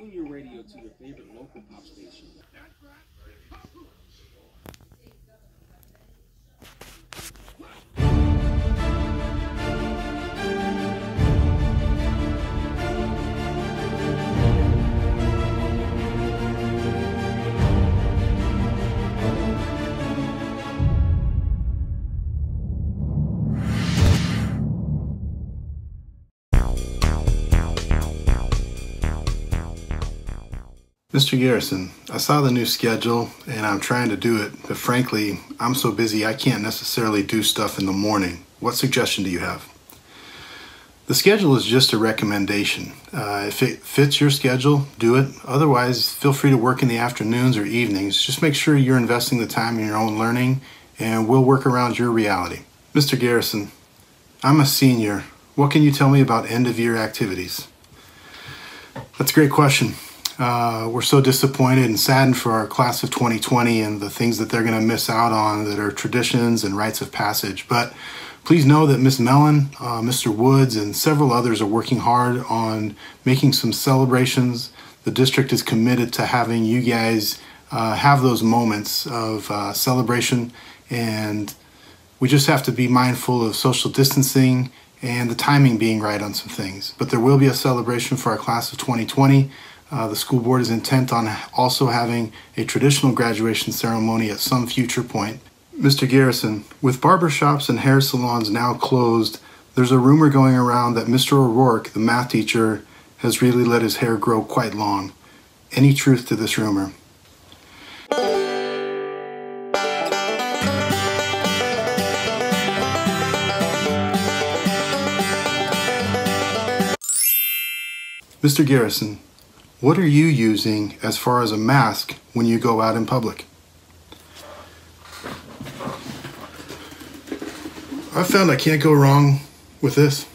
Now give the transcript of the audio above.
Tune your radio to your favorite local pop station. Mr. Garrison, I saw the new schedule and I'm trying to do it, but frankly, I'm so busy I can't necessarily do stuff in the morning. What suggestion do you have? The schedule is just a recommendation. Uh, if it fits your schedule, do it. Otherwise, feel free to work in the afternoons or evenings. Just make sure you're investing the time in your own learning and we'll work around your reality. Mr. Garrison, I'm a senior. What can you tell me about end of year activities? That's a great question. Uh, we're so disappointed and saddened for our class of 2020 and the things that they're going to miss out on that are traditions and rites of passage. But please know that Miss Mellon, uh, Mr. Woods, and several others are working hard on making some celebrations. The district is committed to having you guys uh, have those moments of uh, celebration, and we just have to be mindful of social distancing and the timing being right on some things. But there will be a celebration for our class of 2020. Uh, the school board is intent on also having a traditional graduation ceremony at some future point. Mr. Garrison, with barbershops and hair salons now closed, there's a rumor going around that Mr. O'Rourke, the math teacher, has really let his hair grow quite long. Any truth to this rumor? Mr. Garrison, what are you using as far as a mask when you go out in public? I found I can't go wrong with this.